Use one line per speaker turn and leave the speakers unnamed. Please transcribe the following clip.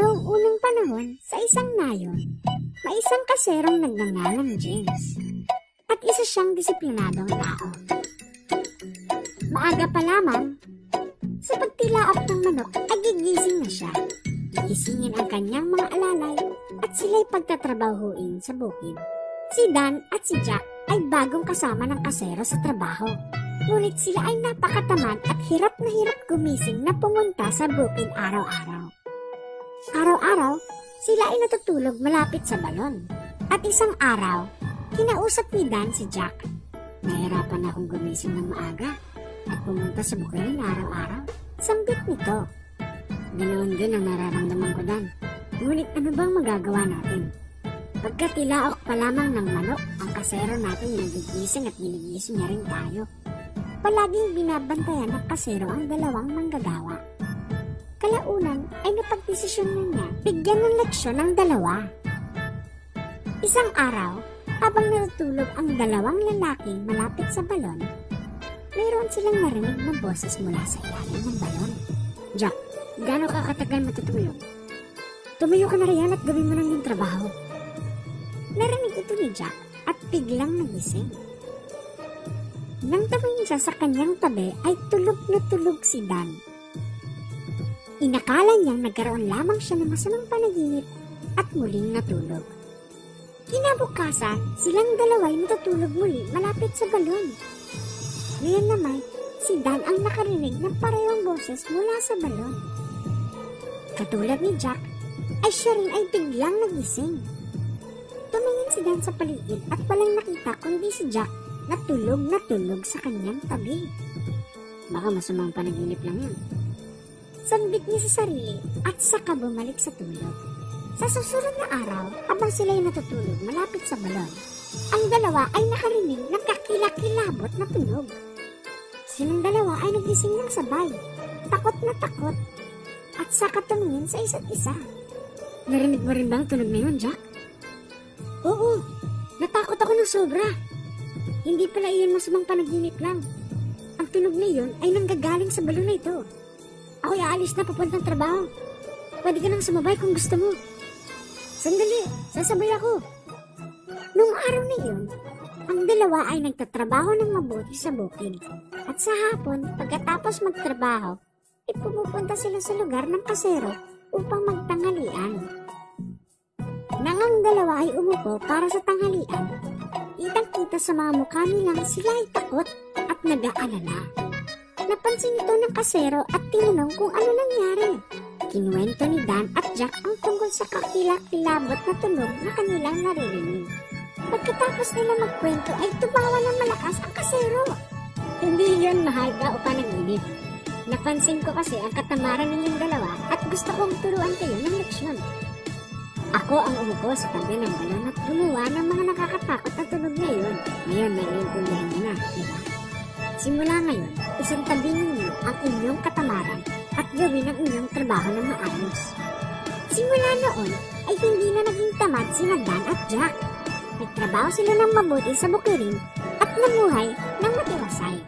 Noong unang panahon, sa isang nayon, may isang kaserong nagngangalang James. At isa siyang disiplinadong tao. Maaga pa lamang, sa pagtilaok ng manok ay gigising na siya. Gigisingin ang kanyang mga alalay at sila'y pagtatrabahuin sa bukid. Si Dan at si Jack ay bagong kasama ng kasero sa trabaho. Ngunit sila ay napakatamad at hirap na hirap gumising na pumunta sa bukid araw-araw. Araw-araw, sila ay natutulog malapit sa balon. At isang araw, kinausap ni Dan si Jack. Nahirapan akong gumising ng maaga at pumunta sa bukirin araw-araw. Sambit nito. Ganoon din ang nararamdaman ko, Dan. Ngunit ano bang magagawa natin? Pagkatilaok pa lamang ng manok, ang kasero natin nagigising at ginigising niya rin tayo. Palaging binabantayan ng kasero ang dalawang manggagawa. Kalaunan ay napagdesisyon na niya bigyan ng leksyon ng dalawa. Isang araw, habang natutulog ang dalawang lalaki malapit sa balon, mayroon silang narinig na boses mula sa ilalim ng balon. Jack, gaano ka katagal matutulog? Tumayo ka na riyan at gawin mo ng iyong trabaho. Narinig ito ni Jack at biglang nagising. Nang tumingin siya sa kanyang tabi ay tulog na tulog si Dan. Inakala niyang nagkaroon lamang siya ng masamang panaginip at muling natulog. Kinabukasan, silang dalawa ay natutulog muli malapit sa balon. Ngayon naman, si Dan ang nakarinig ng parehong boses mula sa balon. Katulad ni Jack, ay siya rin ay biglang nagising. Tumingin si Dan sa paligid at walang nakita kundi si Jack na tulog na tulog sa kanyang tabi. Baka masamang panaginip lang yan. Sambit niya sa sarili at saka bumalik sa tulog. Sa susunod na araw, habang sila ay natutulog malapit sa balon, ang dalawa ay nakarinig ng kakilakilabot na tunog. Silang dalawa ay nagising ng sabay, takot na takot, at saka tumingin sa isa't isa. Narinig mo rin ba ang tunog na yun, Jack? Oo, natakot ako ng sobra. Hindi pala iyon masamang panaginip lang. Ang tunog na iyon ay nanggagaling sa balon na ito. Ako'y aalis na papuntang trabaho. Pwede ka nang sumabay kung gusto mo. Sandali, sasabay ako. Nung araw na iyon, ang dalawa ay nagtatrabaho ng mabuti sa bukid. At sa hapon, pagkatapos magtrabaho, ay pumupunta sila sa lugar ng kasero upang magtanghalian. Nang ang dalawa ay umupo para sa tanghalian, kitang-kita sa mga mukha nilang sila ay takot at nag-aalala. Napansin ito ng kasero at tinanong kung ano nangyari. Kinuwento ni Dan at Jack ang tungkol sa kakilakilabot na tunog na kanilang naririnig. Pagkatapos nila magkwento ay tumawa ng malakas ang kasero. Hindi yon mahal ka o panaginip. Napansin ko kasi ang katamaran ninyong dalawa at gusto kong turuan kayo ng leksyon. Ako ang umupo sa tabi ng balon at gumawa ng mga nakakatakot na tunog na yun. Ngayon, naiintindihan Simula ngayon, isang tabi ninyo ang inyong katamaran at gawin ang inyong trabaho ng maayos. Simula noon, ay hindi na naging tamad sina Dan at Jack. Nagtrabaho sila ng mabuti sa bukirin at namuhay ng matiwasay.